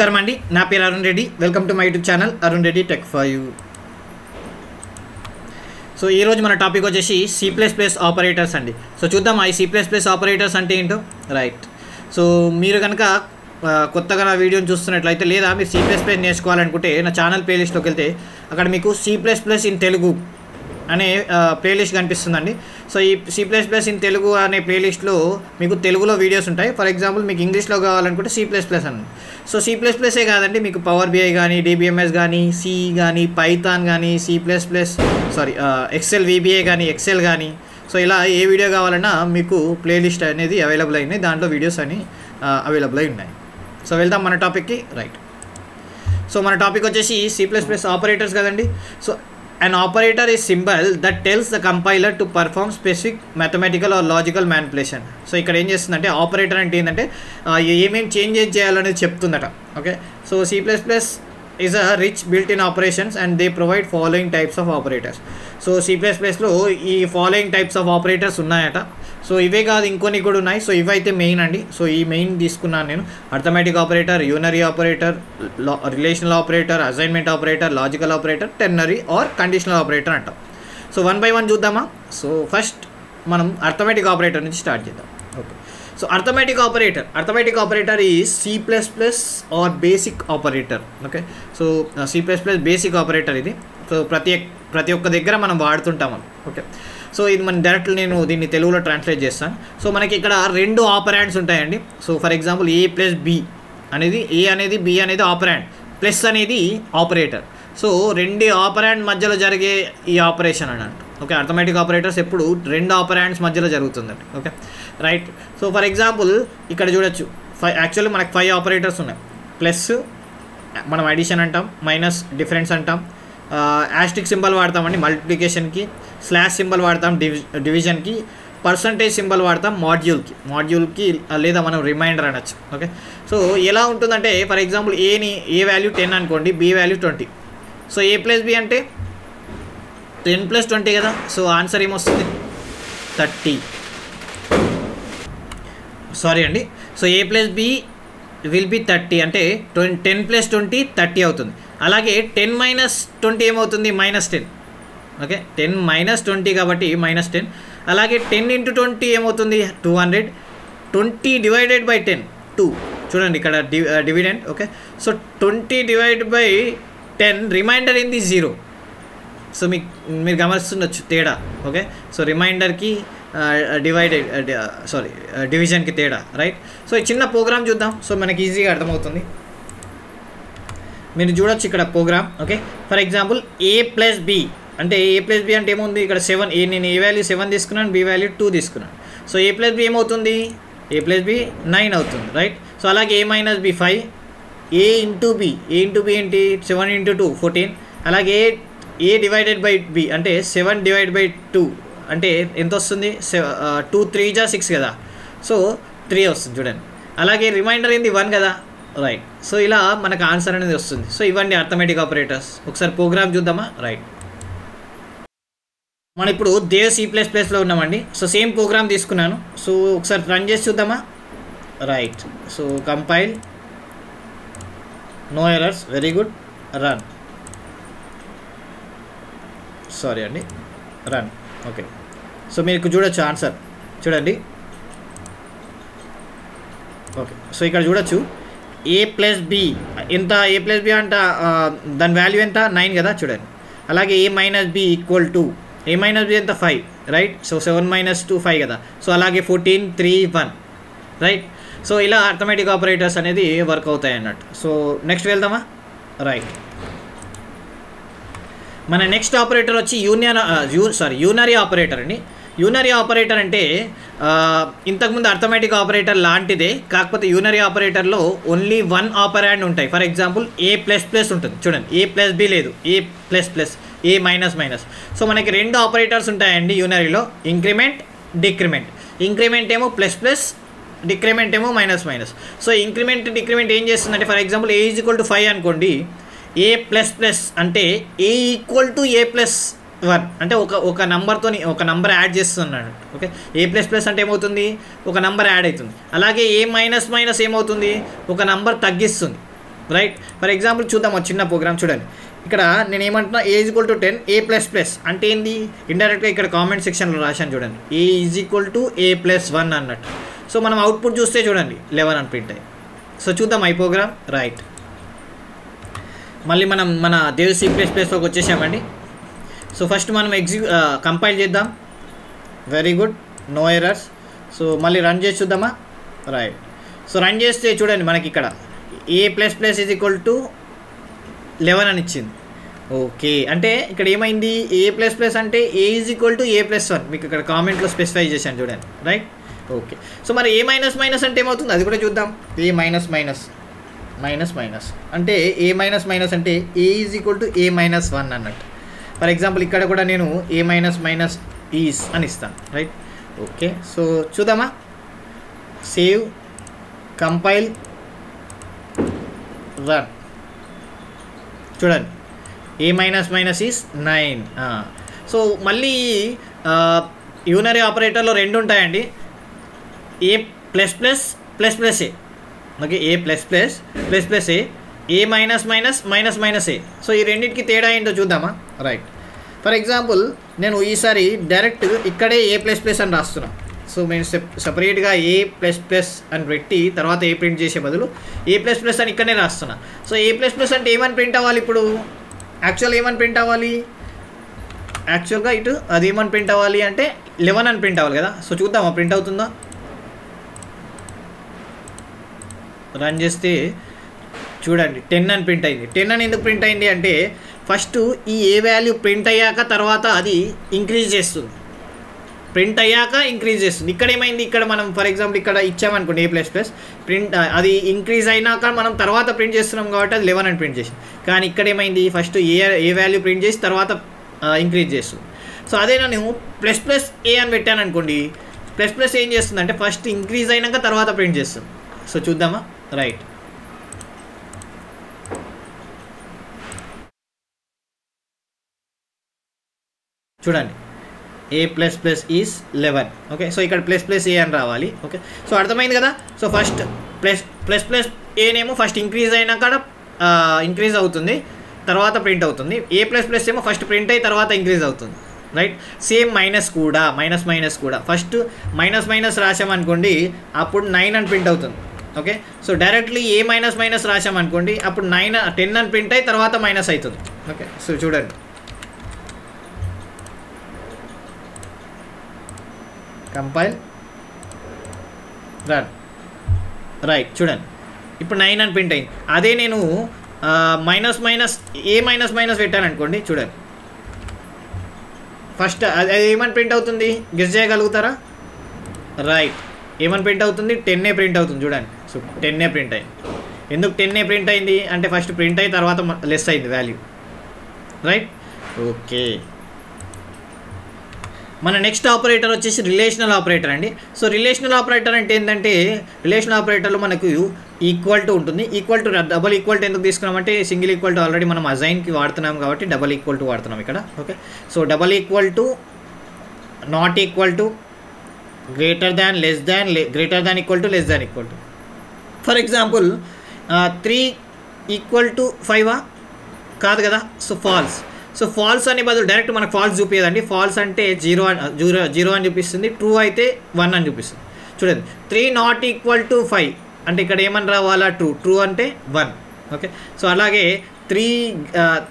నమస్కారం అండి. నా పేరు Arun Reddy. Welcome to my YouTube channel Arun Reddy tech five so ఈరోజు మన టాపిక్ వచ్చేసి సి ప్లస్ ప్లస్ ఆపరేటర్స్ అండి. సో చూద్దాం ఈ సి ప్లస్ ప్లస్ ఆపరేటర్స్ అంటే ఏంటో? రైట్ సో మీరు కనుక కొత్తగా నా వీడియోని చూస్తున్నట్లయితే లేదా మీరు సి ప్లస్ ప్లస్ నేర్చుకోవాలనుకుంటే నా ఛానల్ ప్లేలిస్ట్లోకి వెళ్తే అక్కడ మీకు C plus plus in Telugu అనే ప్లేలిస్ట్ కనిపిస్తుందండి. సో ఈ C plus plus in Telugu అనే ప్లేలిస్ట్లో మీకు తెలుగులో వీడియోస్ ఉంటాయి. ఫర్ ఎగ్జాంపుల్ మీకు ఇంగ్లీష్లో కావాలనుకుంటే సి ప్లస్ ప్లస్ అని. సో సి ప్లస్ ప్లసే కాదండి మీకు పవర్ బిఐ కానీ డిబిఎంఎస్ కానీ సి కానీ పైథాన్ కానీ C plus plus sorry Excel VBA కానీ ఎక్సెల్ కానీ సో ఇలా ఏ వీడియో కావాలన్నా మీకు ప్లేలిస్ట్ అనేది అవైలబుల్ అయింది దాంట్లో వీడియోస్ అని అవైలబుల్ అయి ఉన్నాయి. సో వెళ్దాం మన టాపిక్కి రైట్ సో మన టాపిక్ వచ్చేసి సి ప్లస్ ప్లస్ ఆపరేటర్స్ కదండి. So an operator is symbol that tells the compiler to perform specific mathematical or logical manipulation. So ఇక్కడ ఏం చేస్తుందంటే ఆపరేటర్ అంటే ఏంటంటే ఏమేమి ఏమేం చేంజెస్ చేయాలనేది చెప్తుందట. Okay so C plus plus is a rich built in operations and they provide following types of operators so C plus ప్లస్లో ఈ ఫాలోయింగ్ టైప్స్ ఆఫ్ ఆపరేటర్స్ ఉన్నాయట. సో ఇవే కాదు ఇంకొన్ని కూడా ఉన్నాయి. సో ఇవైతే మెయిన్ అండి. సో ఈ మెయిన్ తీసుకున్నాను నేను. Arithmetic operator unary operator relational operator assignment operator logical operator ternary or conditional operator అంటాం. సో వన్ బై వన్ చూద్దామా? సో ఫస్ట్ మనం అర్థమెటిక్ ఆపరేటర్ నుంచి స్టార్ట్ చేద్దాం. Okay so arithmetic operator arithmetic operator ఈ C plus plus are basic operator okay so C plus plus basic operator ఇది. So ప్రతి ప్రతి ఒక్క దగ్గర మనం వాడుతుంటాం ఓకే సో ఇది మన డైరెక్ట్ నేను దీన్ని తెలుగులో ట్రాన్స్లేట్ చేస్తాను. సో మనకి ఇక్కడ రెండు ఆపరాండ్స్ ఉంటాయండి. So for example A plus B అనేది ఏ అనేది బి అనేది ఆపరాండ్ ప్లస్ అనేది ఆపరేటర్ సో రెండు ఆపరాండ్ మధ్యలో జరిగే ఈ ఆపరేషన్ అని అంట ఓకే అర్థమెటిక్ ఆపరేటర్స్ ఎప్పుడు రెండు ఆపరాండ్స్ మధ్యలో జరుగుతుందండి. Okay right so for example ఇక్కడ చూడొచ్చు. ఫైవ్ యాక్చువల్లీ మనకు ఫైవ్ ఆపరేటర్స్ ఉన్నాయి. ప్లస్ మనం అడిషన్ అంటాం మైనస్ డిఫరెన్స్ అంటాం. యాస్టిక్ సింబల్ వాడతామండి మల్టిప్లికేషన్కి స్లాష్ సింబల్ వాడతాం డివి డివిజన్కి పర్సంటేజ్ సింబల్ వాడతాం మాడ్యూల్కి. మాడ్యూల్కి లేదా మనం రిమైండర్ అనొచ్చు ఓకే? సో ఎలా ఉంటుందంటే ఫర్ ఎగ్జాంపుల్ ఏని ఏ వాల్యూ టెన్ అనుకోండి B value twenty. So A plus B అంటే? టెన్ ప్లస్ ట్వంటీ కదా? సో ఆన్సర్ ఏమొస్తుంది? థర్టీ. సారీ అండి. So A plus B will be thirty. అంటే twenty ten plus twenty thirty అవుతుంది. అలాగే టెన్ మైనస్ ట్వంటీ ఏమవుతుంది? Minus ten. Okay? Ten minus twenty కాబట్టి minus ten. అలాగే టెన్ ఇంటూ ట్వంటీ ఏమవుతుంది? Two hundred. Twenty divided by ten. Two. చూడండి ఇక్కడ D dividend okay? So twenty divide by ten remainder ఏంది? Zero. So మీకు మీరు గమనిస్తుండొచ్చు తేడా. ఓకే? సో రిమైండర్కి డివైడెడ్ సారీ డివిజన్కి తేడా. రైట్? సో ఈ చిన్న ప్రోగ్రామ్ చూద్దాం. సో మనకి ఈజీగా అర్థమవుతుంది. మీరు చూడొచ్చు ఇక్కడ program okay? For example A plus B అంటే ఏ ప్లస్ బి అంటే ఏముంది? ఇక్కడ సెవెన్ ఏ నేను ఏ వాల్యూ సెవెన్ తీసుకున్నాను బి వాల్యూ టూ తీసుకున్నాను. సో ఏ ప్లస్ బి ఏమవుతుంది? ఏ ప్లస్ బి నైన్ అవుతుంది రైట్ సో అలాగే A minus B five A into B A into B ఏంటి? సెవెన్ ఇంటూ టూ ఫోర్టీన్ అలాగే ఏ డివైడెడ్ బై బి అంటే seven divide by two అంటే ఎంత వస్తుంది? టూ త్రీ జా సిక్స్ కదా. సో త్రీ వస్తుంది చూడండి. అలాగే రిమైండర్ ఏంది? వన్ కదా. రైట్ సో ఇలా మనకు ఆన్సర్ అనేది వస్తుంది. సో ఇవన్నీ అర్థమెటిక్ ఆపరేటర్స్ ఒకసారి ప్రోగ్రామ్ చూద్దామా? రైట్ మనం ఇప్పుడు దేవ్ సి ప్లస్ ప్లస్లో ఉన్నామండి. సో సేమ్ ప్రోగ్రామ్ తీసుకున్నాను. సో ఒకసారి రన్ చేసి చూద్దామా? Right so compile no errors very good run sorry అండి. రన్ ఓకే సో మీకు చూడొచ్చు ఆన్సర్ చూడండి. ఓకే సో ఇక్కడ చూడొచ్చు. ఏ ప్లస్ బి ఎంత ఏ ప్లస్ బి అంట దాని వాల్యూ ఎంత? నైన్ కదా చూడండి. అలాగే A minus B equal to A minus B ఎంత? Five right so seven minus two five కదా. సో అలాగే fourteen three one right so ఇలా అర్థమెటిక్ ఆపరేటర్స్ అనేది వర్క్ అవుతాయి అన్నట్టు. సో నెక్స్ట్ వెళ్దామా? రైట్ మన నెక్స్ట్ ఆపరేటర్ వచ్చి యూనియన్ సారీ యూనరీ ఆపరేటర్ అండి. యూనరీ ఆపరేటర్ అంటే ఇంతకుముందు అర్థమెటిక్ ఆపరేటర్ లాంటిదే కాకపోతే యూనరీ ఆపరేటర్లో ఓన్లీ వన్ ఆపరాండ్ ఉంటాయి. For example A plus plus ఉంటుంది. చూడండి ఏ ప్లస్ బి లేదు. A plus plus A minus minus so మనకి రెండు ఆపరేటర్స్ ఉంటాయండి యూనరీలో. ఇంక్రిమెంట్ డిక్రిమెంట్ ఇంక్రిమెంట్ ఏమో ప్లస్ ప్లస్ డిక్రిమెంట్ ఏమో minus minus so increment decrement ఏం చేస్తుందంటే for example A is equal to five అనుకోండి ఏ ప్లస్ ప్లస్ అంటే A equal to A plus one అంటే ఒక ఒక నెంబర్తోని ఒక నెంబర్ యాడ్ చేస్తున్నాడు. ఓకే ఏ ప్లస్ ప్లస్ అంటే ఏమవుతుంది? ఒక నెంబర్ యాడ్ అవుతుంది. అలాగే ఏ మైనస్ మైనస్ ఏమవుతుంది? ఒక నెంబర్ తగ్గిస్తుంది. రైట్ ఫర్ ఎగ్జాంపుల్ చూద్దాం ఒక చిన్న ప్రోగ్రామ్ చూడండి ఇక్కడ నేను ఏమంటున్నా A is equal to ten A plus plus అంటే ఏంది? ఇండైరెక్ట్గా ఇక్కడ కామెంట్ సెక్షన్లో రాశాను చూడండి. A is equal to A plus one అన్నట్టు. సో మనం అవుట్పుట్ చూస్తే చూడండి. లెవెన్ అని ప్రింట్ అయ్యి. సో చూద్దాం ఈ ప్రోగ్రామ్ రైట్ మళ్ళీ మనం మన దేవ్ సి ప్లస్ ప్లస్లోకి వచ్చేసామండి. సో ఫస్ట్ మనం ఎగ్జిక్యూ కంపైల్ uh, చేద్దాం. Very good no errors so మళ్ళీ రన్ చేసి చూద్దామా? రైట్ సో రన్ చేస్తే చూడండి మనకి ఇక్కడ. A plus plus is equal to eleven అని ఇచ్చింది. ఓకే అంటే ఇక్కడ ఏమైంది? ఏ ప్లస్ ప్లస్ అంటే A is equal to A plus one మీకు ఇక్కడ కామెంట్లో స్పెసిఫై చేశాను చూడండి. రైట్ ఓకే సో మరి ఏ మైనస్ మైనస్ అంటే ఏమవుతుంది? అది కూడా చూద్దాం. A minus minus minus minus అంటే ఏ మైనస్ మైనస్ అంటే A is equal to A minus one అన్నట్టు. ఫర్ ఎగ్జాంపుల్ ఇక్కడ కూడా నేను ఏ మైనస్ మైనస్ ఈస్ అని ఇస్తాను రైట్ ఓకే సో చూద్దామా? సేవ్ కంపైల్ రన్ చూడండి. A minus minus is nine so మళ్ళీ యూనరీ ఆపరేటర్లో రెండు ఉంటాయండి. A plus plus plus plus A okay A plus plus plus plus A A minus minus minus minus A so ఈ రెండింటికి తేడా ఏంటో చూద్దామా? రైట్ ఫర్ ఎగ్జాంపుల్ నేను ఈసారి డైరెక్ట్ ఇక్కడే ఏ ప్లస్ ప్లస్ అని రాస్తున్నాను సో మేము సపరేట్గా ఏ ప్లస్ ప్లస్ అని పెట్టి తర్వాత ఏ ప్రింట్ చేసే బదులు ఏ ప్లస్ ప్లస్ అని ఇక్కడనే రాస్తున్నా. సో ఏ ప్లస్ ప్లస్ అంటే ఏమని ప్రింట్ అవ్వాలి ఇప్పుడు? యాక్చువల్ ఏమని ప్రింట్ అవ్వాలి? యాక్చువల్గా ఇటు అది ఏమని ప్రింట్ అవ్వాలి అంటే లెవెన్ అని ప్రింట్ అవ్వాలి కదా? సో చూద్దామా ప్రింట్ అవుతుందా? రన్ చేస్తే చూడండి టెన్ అని ప్రింట్ అయింది. టెన్ అని ఎందుకు ప్రింట్ అయింది అంటే ఫస్ట్ ఈ ఏ వాల్యూ ప్రింట్ అయ్యాక తర్వాత అది ఇంక్రీజ్ చేస్తుంది. ప్రింట్ అయ్యాక ఇంక్రీజ్ చేస్తుంది. ఇక్కడ ఏమైంది? ఇక్కడ మనం ఫర్ ఎగ్జాంపుల్ ఇక్కడ ఇచ్చామనుకోండి ఏ ప్లస్ ప్లస్ ప్రింట్ అది ఇంక్రీజ్ అయినాక మనం తర్వాత ప్రింట్ చేస్తున్నాం కాబట్టి అది లెవెన్ అని ప్రింట్ చేసింది. కానీ ఇక్కడ ఏమైంది? First A A value print చేసి తర్వాత ఇంక్రీజ్ చేస్తుంది. సో అదే నేను ప్లస్ ప్లస్ ఏ అని పెట్టాను అనుకోండి ప్లస్ ప్లస్ ఏం చేస్తుంది అంటే ఫస్ట్ ఇంక్రీజ్ అయినాక తర్వాత ప్రింట్ చేస్తుంది. సో చూద్దామా? రైట్. చూడండి. A plus plus is eleven okay so ఇక్కడ ప్లస్ ప్లస్ ఏ అని రావాలి. ఓకే సో అర్థమైంది కదా? So first plus plus plus ఏనేమో first increase అయినాక ఇంక్రీజ్ అవుతుంది. తర్వాత ప్రింట్ అవుతుంది. ఏ ప్లస్ ప్లస్ ఏమో ఫస్ట్ ప్రింట్ అయ్యి తర్వాత ఇంక్రీజ్ అవుతుంది. రైట్ సేమ్ మైనస్ కూడా మైనస్ మైనస్ కూడా. ఫస్ట్ మైనస్ మైనస్ రాసామనుకోండి అప్పుడు నైన్ అని ప్రింట్ అవుతుంది. Okay so directly A minus minus రాసామనుకోండి అప్పుడు నైన్ టెన్ అని ప్రింట్ అయ్యి తర్వాత మైనస్ అవుతుంది. ఓకే సో చూడండి. కంపైల్ రన్ రైట్ చూడండి. ఇప్పుడు నైన్ అని ప్రింట్ అయింది. అదే నేను minus minus A minus minus పెట్టాననుకోండి చూడండి. ఫస్ట్ అది అది ఏమని ప్రింట్ అవుతుంది? గెస్ చేయగలుగుతారా? రైట్ ఏమని ప్రింట్ అవుతుంది? టెన్నే ప్రింట్ అవుతుంది చూడండి. సో టెన్నే ప్రింట్ అయింది. ఎందుకు టెన్నే ప్రింట్ అయింది? అంటే ఫస్ట్ ప్రింట్ అయిన తర్వాత లెస్ అయింది వాల్యూ రైట్ ఓకే మన నెక్స్ట్ ఆపరేటర్ వచ్చేసి రిలేషనల్ ఆపరేటర్ అండి. సో రిలేషనల్ ఆపరేటర్ అంటే ఏంటంటే రిలేషనల్ ఆపరేటర్లో మనకు ఈక్వల్ టు ఉంటుంది. Equal to double equal to ఎందుకు తీసుకున్నామంటే సింగిల్ ఈక్వల్ టు ఆల్రెడీ మనం అజైన్కి వాడుతున్నాం కాబట్టి డబల్ ఈక్వల్ టు వాడుతున్నాం ఇక్కడ. Okay so double equal to not equal to greater than less than greater than equal to less than equal to for example three equal to ఫైవా కాదు కదా? So falls so false అనే బదులు direct మనకు false చూపించదండి false అంటే zero zero zero అని చూపిస్తుంది. True అయితే వన్ అని చూపిస్తుంది. చూడండి. Three not equal to five. అంటే ఇక్కడ ఏమని రావాలా? ట్రూ ట్రూ అంటే వన్. ఓకే? సో అలాగే three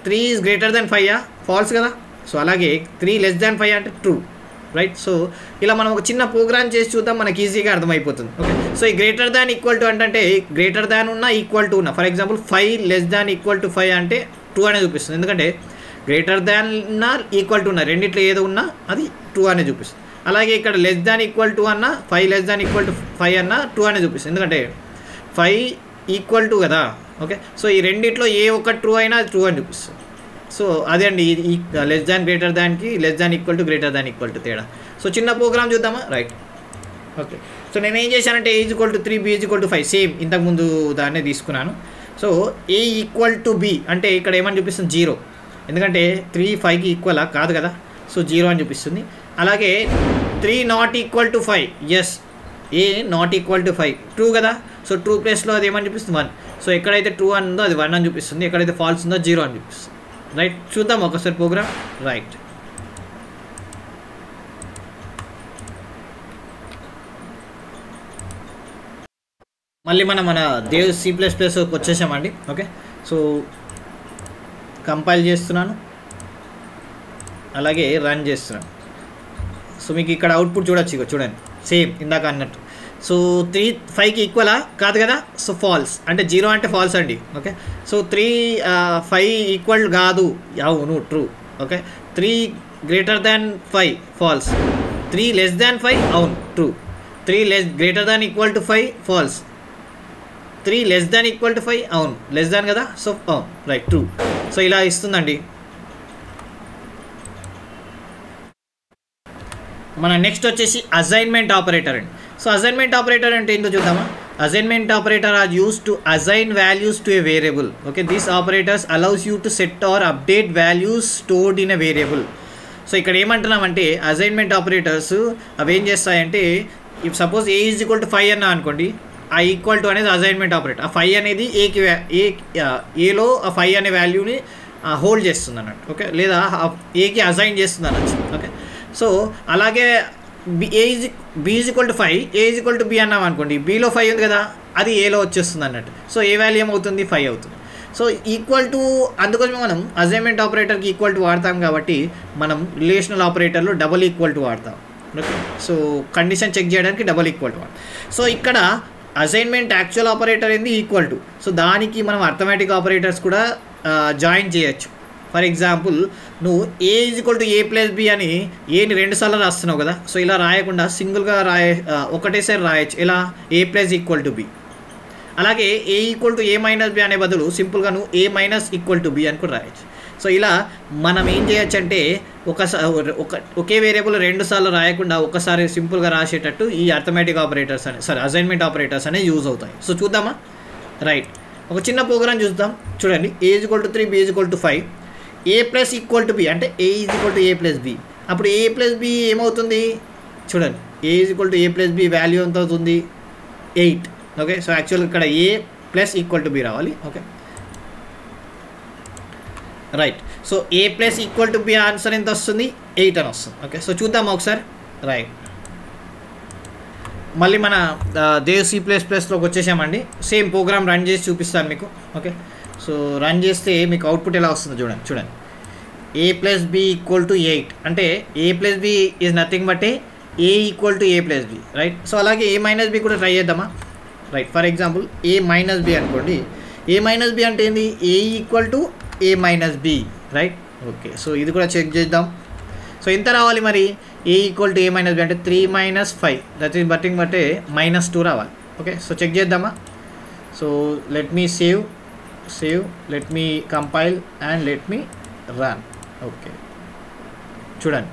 three is greater than five false కదా? సో అలాగే త్రీ లెస్ దాన్ ఫైవ్ అంటే ట్రూ రైట్ సో ఇలా మనం ఒక చిన్న ప్రోగ్రామ్ చేసి చూద్దాం. మనకి ఈజీగా అర్థమైపోతుంది. ఓకే? సో ఈ గ్రేటర్ దాన్ ఈక్వల్ టు అంటే గ్రేటర్ దాన్ ఉన్న ఈక్వల్ టు ఉన్న. For example five less than equal to five అంటే టూ అనేది చూపిస్తుంది. ఎందుకంటే గ్రేటర్ దాన్ ఉన్న ఈక్వల్ టు ఉన్న రెండిట్లో ఏదో ఉన్నా అది టూ అనే చూపిస్తుంది. అలాగే ఇక్కడ లెస్ దాన్ ఈక్వల్ టు అన్న five less than equal to five అన్న టూ అనే చూపిస్తుంది. ఎందుకంటే ఫైవ్ ఈక్వల్ టు కదా ఓకే సో ఈ రెండిట్లో ఏ ఒక్క ట్రూ అయినా అది ట్రూ అని చూపిస్తుంది. సో అదే అండి ఈ less than greater దాన్కి less than equal to greater than equal to తేడా. సో చిన్న ప్రోగ్రామ్ చూద్దామా? రైట్ ఓకే సో నేను ఏం చేశానంటే A equal to three B equal to five same ఇంతకుముందు దాన్నే తీసుకున్నాను. So A equal to B అంటే ఇక్కడ ఏమని చూపిస్తుంది? జీరో ఎందుకంటే త్రీ ఫైవ్కి ఈక్వలా కాదు కదా? సో జీరో అని చూపిస్తుంది. అలాగే three not equal to five is A not equal to five true కదా? సో ట్రూ ప్లేస్లో అది ఏమని చూపిస్తుంది? వన్ సో ఎక్కడైతే ట్రూ అని ఉందో అది వన్ అని చూపిస్తుంది. ఎక్కడైతే ఫాల్స్ ఉందో జీరో అని చూపిస్తుంది. రైట్ చూద్దాం ఒకసారి ప్రోగ్రామ్ రైట్ మళ్ళీ మనం మన దేవ్ సి ప్లస్ ప్లస్ వచ్చేసామండి. ఓకే సో కంపైల్ చేస్తున్నాను. అలాగే రన్ చేస్తున్నాను. సో మీకు ఇక్కడ అవుట్పుట్ చూడొచ్చు ఇక చూడండి. సేమ్ ఇందాక అన్నట్టు. సో త్రీ ఫైవ్కి ఈక్వలా? కాదు కదా? So false. అంటే జీరో అంటే ఫాల్స్ అండి. Okay? So three five equal కాదు. అవును true. Okay? Three greater than five false. Three less than five అవును true. Three less greater than equal to five false. Three less than equal to five? అవును. Less than కదా? So అవును right true. So ఇలా ఇస్తుందండి. మన next వచ్చేసి assignment operator అండి. So assignment operator అంటే ఏంటో చూద్దామా? Assignment operator are use to assign values to a variable. Okay these operators allows you to set or update values stored in a variable. So ఇక్కడ ఏమంటున్నామంటే assignment operators అవి ఏం చేస్తాయంటే if suppose a is equal to five అన్నా అనుకోండి ఆ equal to అనేది assignment operator ఆ ఫైవ్ అనేది ఏకి ఏ ఏలో ఆ ఫైవ్ అనే వాల్యూని హోల్డ్ చేస్తుంది అన్నట్టు ఓకే లేదా ఏకి అసైన్ చేస్తుంది అనొచ్చు ఓకే సో అలాగే b age b is equal to five a is equal to b అన్నాం అనుకోండి బీలో ఫైవ్ ఉంది కదా అది ఏలో వచ్చేస్తుంది అన్నట్టు సో ఏ వాల్యూ ఏమవుతుంది ఫైవ్ అవుతుంది. సో ఈక్వల్ టు అందుకోసమే మనం అసైన్మెంట్ ఆపరేటర్కి ఈక్వల్ టు వాడతాం కాబట్టి మనం రిలేషనల్ ఆపరేటర్లో డబల్ ఈక్వల్ టు వాడతాం. ఓకే సో కండిషన్ చెక్ చేయడానికి డబల్ ఈక్వల్ టు వాడతాం. సో ఇక్కడ అసైన్మెంట్ యాక్చువల్ ఆపరేటర్ ఏంది? ఈక్వల్ టు సో దానికి మనం అర్థమెటిక్ ఆపరేటర్స్ కూడా జాయిన్ చేయొచ్చు. ఫర్ ఎగ్జాంపుల్ నువ్వు a is equal to a plus b అని ఏని రెండుసార్లు రాస్తున్నావు కదా? సో ఇలా రాయకుండా సింగిల్గా రాయ ఒకటేసారి రాయొచ్చు. ఇలా a plus equal to b అలాగే a equal to a minus b అనే బదులు సింపుల్గా నువ్వు a minus equal to b అని కూడా రాయొచ్చు. సో ఇలా మనం ఏం చేయొచ్చు అంటే ఒకసారి ఒక ఒకే వేరియబుల్ రెండు సార్లు రాయకుండా ఒకసారి సింపుల్గా రాసేటట్టు ఈ అర్థమెటిక్ ఆపరేటర్స్ అనే సారీ అసైన్మెంట్ ఆపరేటర్స్ అనేవి యూజ్ అవుతాయి. సో చూద్దామా? రైట్. ఒక చిన్న ప్రోగ్రామ్ చూద్దాం. చూడండి. A equal to three b equal to five a plus equal to b అంటే a equal to a plus b అప్పుడు ఏ ప్లస్ బి ఏమవుతుంది? చూడండి. A equal to a plus b value ఎంత అవుతుంది? ఎయిట్ ఓకే సో యాక్చువల్గా ఇక్కడ a plus equal to b రావాలి. Okay right so a plus equal to b answer ఎంత వస్తుంది? ఎయిట్ అని వస్తుంది. ఓకే సో చూద్దాం ఒకసారి? రైట్ మళ్ళీ మన దేవ్ సి ప్లస్ ప్లస్లోకి వచ్చేసామండి. సేమ్ ప్రోగ్రామ్ రన్ చేసి చూపిస్తాను మీకు. ఓకే సో రన్ చేస్తే మీకు అవుట్పుట్ ఎలా వస్తుందో చూడండి. చూడండి. A plus b equal to eight అంటే a plus b is nothing but a equal to a plus b right so అలాగే ఏ మైనస్ బి కూడా ట్రై చేద్దామా? Right for example a minus b అనుకోండి. ఏ మైనస్ బి అంటే ఏంది? A equal to a minus b right okay so ఇది కూడా check చేద్దాం. So ఎంత రావాలి మరి? A equal to a minus b అంటే three minus five that is బట్టింగ్ బట్టే మైనస్ టూ రావాలి. ఓకే సో చెక్ చేద్దామా? So let me save save let me compile and let me run okay చూడండి.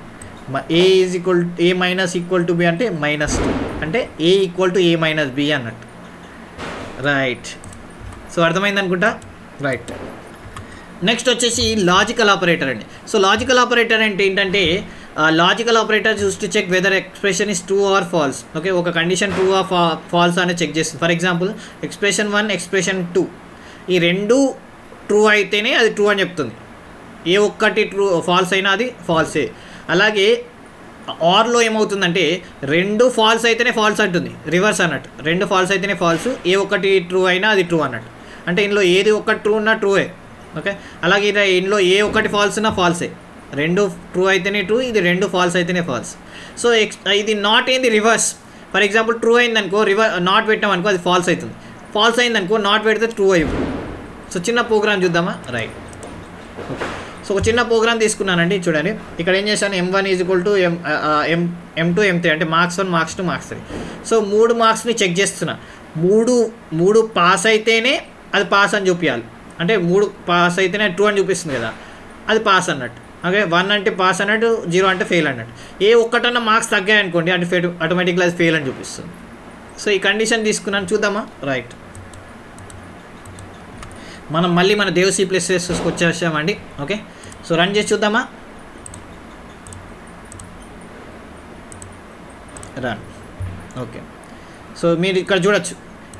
A is equal a minus equal to b అంటే minus two అంటే a equal to a minus b అన్నట్టు. Right so అర్థమైంది అనుకుంటా? Right next వచ్చేసి logical operator అండి. So logical operator అంటే ఏంటంటే logical operator use to check whether expression is true or false okay ఒక కండిషన్ ట్రూ ఆర్ ఫాల్స్ అనే check చేస్తుంది. For example expression one expression two ఈ రెండు ట్రూ అయితేనే అది ట్రూ అని చెప్తుంది. ఏ ఒక్కటి ట్రూ ఫాల్స్ అయినా అది ఫాల్సే అలాగే ఆర్లో ఏమవుతుందంటే రెండు ఫాల్స్ అయితేనే ఫాల్స్ అంటుంది. రివర్స్ అన్నట్టు. రెండు ఫాల్స్ అయితేనే ఫాల్స్ ఏ ఒక్కటి ట్రూ అయినా అది ట్రూ అన్నట్టు. అంటే ఇందులో ఏది ఒక్కటి ట్రూ ఉన్నా ట్రూయే ఓకే? అలాగే ఇది ఇందులో ఏ ఒక్కటి ఫాల్స్ ఉన్నా ఫాల్సే రెండు ట్రూ అయితేనే ట్రూ ఇది రెండు ఫాల్స్ అయితేనే ఫాల్స్ సో ఎక్స్ ఇది నాట్ ఏంది? రివర్స్ ఫర్ ఎగ్జాంపుల్ ట్రూ అయిందనుకో రివర్ నాట్ పెట్టాం అనుకో అది ఫాల్స్ అవుతుంది. ఫాల్స్ అయిందనుకో నాట్ పెడితే ట్రూ అయ్యి సో చిన్న ప్రోగ్రామ్ చూద్దామా? రైట్ సో ఒక చిన్న ప్రోగ్రామ్ తీసుకున్నానండి చూడండి. ఇక్కడ ఏం చేశాను? M one is equal to m m m two m three అంటే marks one marks two marks three so మూడు మార్క్స్ని చెక్ చేస్తున్నా. మూడు మూడు పాస్ అయితేనే అది పాస్ అని చూపించాలి అంటే మూడు పాస్ అయితేనే టూ అని చూపిస్తుంది కదా. అది పాస్ అన్నట్టు. ఓకే వన్ అంటే పాస్ అన్నట్టు జీరో అంటే ఫెయిల్ అన్నట్టు. ఏ ఒక్కటన్నా మార్క్స్ తగ్గాయి అనుకోండి అంటే ఫెయిల్ ఆటోమేటిక్గా అది ఫెయిల్ అని చూపిస్తుంది. సో ఈ కండిషన్ తీసుకున్నాను చూద్దామా? రైట్ మనం మళ్ళీ మన దేవసీ ప్లేసెస్కి వచ్చేసామండి ఓకే సో రన్ చేసి చూద్దామా? రన్ ఓకే సో మీరు ఇక్కడ చూడొచ్చు.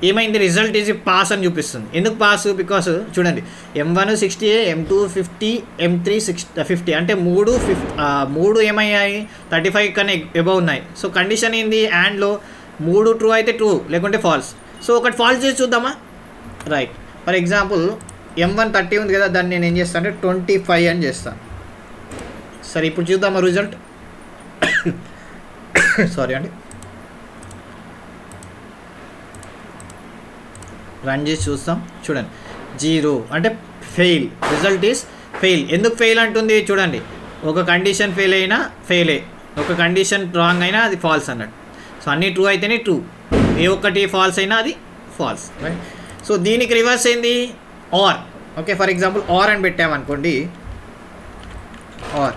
ఏమైంది? రిజల్ట్ ఈజ్ పాస్ అని చూపిస్తుంది. ఎందుకు పాస్? బికాస్ చూడండి M one sixty M two fifty M three six fifty అంటే మూడు ఫిఫ్ మూడు ఏమయ్యాయి? థర్టీ ఫైవ్ కన్నా ఎబవ్ ఉన్నాయి. సో కండిషన్ ఏంది? హ్యాండ్లో మూడు ట్రూ అయితే ట్రూ లేకుంటే ఫాల్స్. సో ఒకటి ఫాల్స్ చేసి చూద్దామా? Right. For example m one thirty ఉంది కదా దాన్ని నేను ఏం చేస్తాను అంటే ట్వంటీ ఫైవ్ అని చేస్తాను సరే ఇప్పుడు చూద్దామా రిజల్ట్? సారీ అండి. రన్ చేసి చూస్తాం. చూడండి. జీరో అంటే ఫెయిల్ రిజల్ట్ ఈస్ ఫెయిల్ ఎందుకు ఫెయిల్ అంటుంది? చూడండి. ఒక కండిషన్ ఫెయిల్ అయినా ఫెయిల్ ఒక కండిషన్ రాంగ్ అయినా అది ఫాల్స్ అన్నట్టు. సో అన్ని ట్రూ అయితేనే ట్రూ ఏ ఒక్కటి ఫాల్స్ అయినా అది ఫాల్స్ రైట్ సో దీనికి రివర్స్ ఏంది? Or okay for example or అని పెట్టామనుకోండి. ఆర్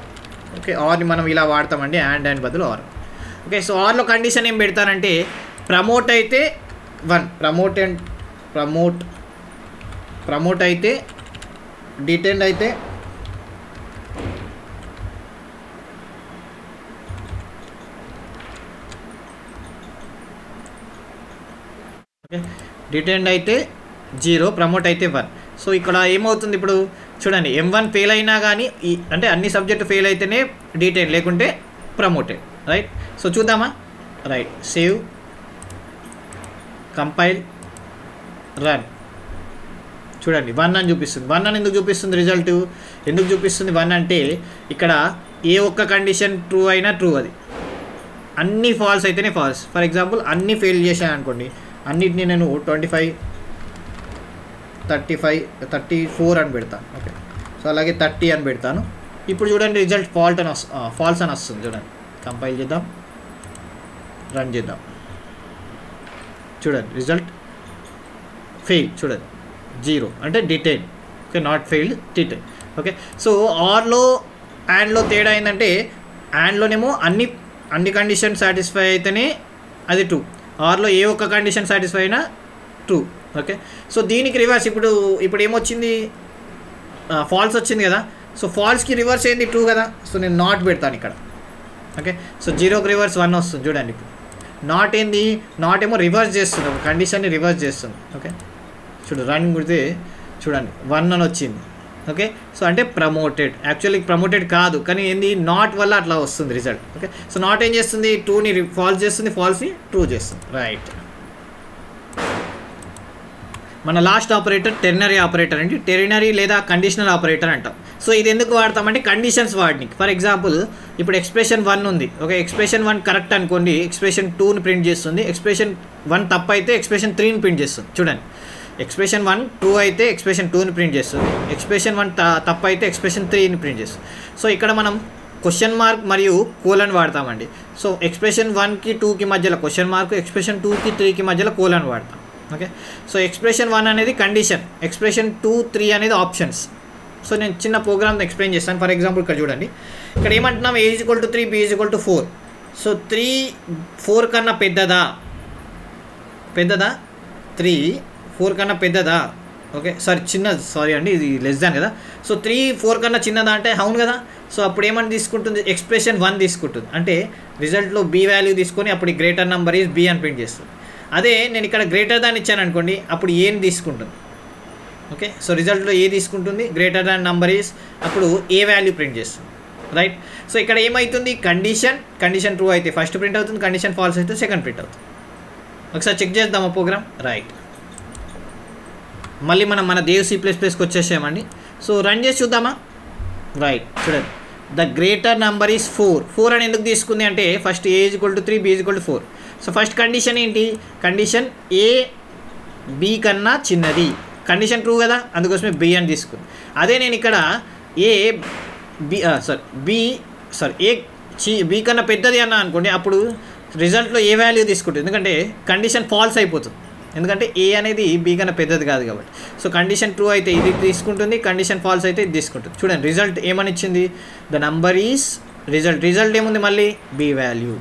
ఓకే ఆర్ని మనం ఇలా వాడతామండి. అండ్ అండ్ బదులు ఆర్ ఓకే సో ఆర్లో కండిషన్ ఏం పెడతానంటే ప్రమోట్ అయితే one promote and promote promote అయితే డిటెండ్ అయితే డిటెండ్ అయితే జీరో ప్రమోట్ అయితే వన్. సో ఇక్కడ ఏమవుతుంది ఇప్పుడు? చూడండి ఎం వన్ ఫెయిల్ అయినా కానీ ఈ అంటే అన్ని సబ్జెక్టు ఫెయిల్ అయితేనే డీటెయిల్ లేకుంటే ప్రమోటెడ్ రైట్? సో చూద్దామా? రైట్ సేవ్ కంపైల్ రన్ చూడండి వన్ అని చూపిస్తుంది. వన్ అని ఎందుకు చూపిస్తుంది రిజల్ట్ ఎందుకు చూపిస్తుంది వన్ అంటే ఇక్కడ ఏ ఒక్క కండిషన్ ట్రూ అయినా ట్రూ అది. అన్ని ఫాల్స్ అయితేనే ఫాల్స్ ఫర్ ఎగ్జాంపుల్ అన్నీ ఫెయిల్ చేశాను అనుకోండి అన్నిటిని నేను twenty five thirty five thirty four అని పెడతాను ఓకే సో అలాగే థర్టీ అని పెడతాను. ఇప్పుడు చూడండి రిజల్ట్ ఫాల్ట్ అని ఫాల్స్ అని వస్తుంది చూడండి. కంపైల్ చేద్దాం. రన్ చేద్దాం. చూడండి రిజల్ట్ ఫెయిల్ చూడండి. జీరో అంటే detain okay not failed detain okay so ఆర్లో యాండ్లో తేడా ఏంటంటే యాండ్లోనేమో అన్ని అన్ని కండిషన్ సాటిస్ఫై అయితేనే అది టూ ఆర్లో ఏ ఒక్క కండిషన్ సాటిస్ఫై అయినా టూ ఓకే సో దీనికి రివర్స్ ఇప్పుడు ఇప్పుడు ఏమొచ్చింది? ఫాల్స్ వచ్చింది కదా. సో ఫాల్స్కి రివర్స్ ఏంది? టూ కదా. సో నేను నాట్ పెడతాను ఇక్కడ. ఓకే సో జీరోకి రివర్స్ వన్ వస్తుంది. చూడండి ఇప్పుడు. నాట్ ఏంది? నాట్ ఏమో రివర్స్ చేస్తుంది. ఒక కండిషన్ని రివర్స్ చేస్తుంది. ఓకే చూడు రన్ గుడితే చూడండి వన్ అని వచ్చింది. ఓకే సో అంటే ప్రమోటెడ్ యాక్చువల్లీ ప్రమోటెడ్ కాదు కానీ ఏంది? నాట్ వల్ల అట్లా వస్తుంది రిజల్ట్ ఓకే సో నాట్ ఏం చేస్తుంది? టూని ఫాల్స్ చేస్తుంది ఫాల్స్ని ట్రూ చేస్తుంది. రైట్ మన లాస్ట్ ఆపరేటర్ టెర్నరీ ఆపరేటర్ అండి. టెరినరీ లేదా కండిషనల్ ఆపరేటర్ అంటాం. సో ఇది ఎందుకు వాడతామంటే కండిషన్స్ వాడినికి. ఫర్ ఎగ్జాంపుల్ ఇప్పుడు ఎక్స్ప్రెషన్ వన్ ఉంది. ఓకే ఎక్స్ప్రెషన్ వన్ కరెక్ట్ అనుకోండి ఎక్స్ప్రెషన్ టూని ప్రింట్ చేస్తుంది. ఎక్స్ప్రెషన్ వన్ తప్పు అయితే ఎక్స్ప్రెషన్ త్రీని ప్రింట్ చేస్తుంది. చూడండి. ఎక్స్ప్రెషన్ వన్ టూ అయితే ఎక్స్ప్రెషన్ టూని ప్రింట్ చేస్తుంది. ఎక్స్ప్రెషన్ వన్ తప్పు అయితే ఎక్స్ప్రెషన్ త్రీని ప్రింట్ చేస్తుంది. సో ఇక్కడ మనం క్వశ్చన్ మార్క్ మరియు కోలన్ వాడతామండి. సో ఎక్స్ప్రెషన్ వన్కి టూకి మధ్యలో క్వశ్చన్ మార్క్ ఎక్స్ప్రెషన్ టూకి త్రీకి మధ్యలో కోలన్ వాడతాం. ఓకే సో ఎక్స్ప్రెషన్ వన్ అనేది కండిషన్ ఎక్స్ప్రెషన్ టూ త్రీ అనేది ఆప్షన్స్ సో నేను చిన్న ప్రోగ్రామ్ ఎక్స్ప్లెయిన్ చేస్తాను. ఫర్ ఎగ్జాంపుల్ ఇక్కడ చూడండి. ఇక్కడ ఏమంటున్నాం? A is equal to three b is equal to four so three four కన్నా పెద్దదా? పెద్దదా? త్రీ ఫోర్ కన్నా పెద్దదా? ఓకే సారీ చిన్నది సారీ అండి ఇది లెస్ దాన్ కదా. సో త్రీ ఫోర్ కన్నా చిన్నదా అంటే అవును కదా. సో అప్పుడు ఏమని తీసుకుంటుంది? ఎక్స్ప్రెషన్ వన్ తీసుకుంటుంది. అంటే రిజల్ట్లో బి వాల్యూ తీసుకొని అప్పుడు గ్రేటర్ నెంబర్ ఈజ్ బి అని ప్రింట్ చేస్తుంది. అదే నేను ఇక్కడ గ్రేటర్ దాన్ ఇచ్చాను అనుకోండి అప్పుడు ఏని తీసుకుంటుంది. ఓకే సో రిజల్ట్లో ఏ తీసుకుంటుంది గ్రేటర్ దాన్ నంబర్ ఈస్ అప్పుడు ఏ వాల్యూ ప్రింట్ చేస్తుంది. రైట్ సో ఇక్కడ ఏమవుతుంది కండిషన్ కండిషన్ ట్రూ అయితే ఫస్ట్ ప్రింట్ అవుతుంది కండిషన్ ఫాల్స్ అయితే సెకండ్ ప్రింట్ అవుతుంది. ఒకసారి చెక్ చేద్దామా ప్రోగ్రామ్ రైట్ మళ్ళీ మనం మన దేవ్ సి ప్లస్ ప్లస్కి వచ్చేసామండి సో రన్ చేసి చూద్దామా? రైట్ చూడండి. The greater number is four four అని ఎందుకు తీసుకుంది అంటే first a is equal to three b is equal to four so first condition ఏంటి? కండిషన్ ఏ బి కన్నా చిన్నది. కండిషన్ ట్రూ కదా? అందుకోసమే బి అని తీసుకుంది. అదే నేను ఇక్కడ a b sorry b sorry a చి బి కన్నా పెద్దది అన్నా అనుకోండి అప్పుడు రిజల్ట్లో ఏ వాల్యూ తీసుకుంటుంది? ఎందుకంటే కండిషన్ ఫాల్స్ అయిపోతుంది. ఎందుకంటే ఏ అనేది బీ కన్నా పెద్దది కాదు కాబట్టి. సో కండిషన్ ట్రూ అయితే ఇది తీసుకుంటుంది కండిషన్ ఫాల్స్ అయితే ఇది తీసుకుంటుంది. చూడండి రిజల్ట్ ఏమని ఇచ్చింది the number is result result ఏముంది మళ్ళీ? బీ వాల్యూ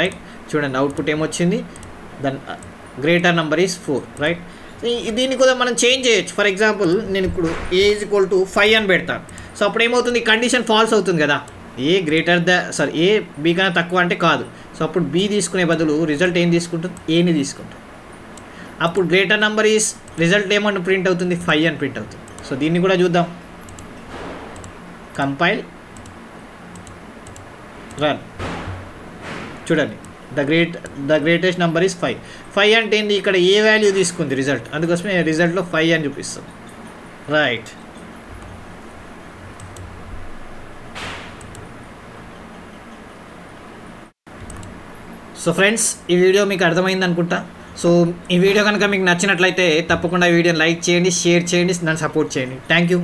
రైట్ చూడండి అవుట్పుట్ ఏమొచ్చింది? Then greater number is four right దీన్ని కూడా మనం చేంజ్ చేయొచ్చు. ఫర్ ఎగ్జాంపుల్ నేను ఇప్పుడు a is equal to five అని పెడతాను సో అప్పుడు ఏమవుతుంది? కండిషన్ ఫాల్స్ అవుతుంది కదా. A greater the sorry a b కన్నా తక్కువ అంటే కాదు. సో అప్పుడు బీ తీసుకునే బదులు రిజల్ట్ ఏం తీసుకుంటుంది? ఏని తీసుకుంటుంది. అప్పుడు గ్రేటర్ నెంబర్ ఈస్ రిజల్ట్ ఏమని ప్రింట్ అవుతుంది ఫైవ్ అని ప్రింట్ అవుతుంది. సో దీన్ని కూడా చూద్దాం. కంపైల్ రన్ చూడండి. The great the greatest number is five five అంటే ఏంది? ఇక్కడ ఏ వాల్యూ తీసుకుంది రిజల్ట్ అందుకోసమే రిజల్ట్లో ఫైవ్ అని చూపిస్తాం. రైట్ సో ఫ్రెండ్స్ ఈ వీడియో మీకు అర్థమైంది అనుకుంటా. సో ఈ వీడియో కనుక మీకు నచ్చినట్లయితే తప్పకుండా ఈ వీడియోని లైక్ చేయండి షేర్ చేయండి నన్ను సపోర్ట్ చేయండి. Thank you.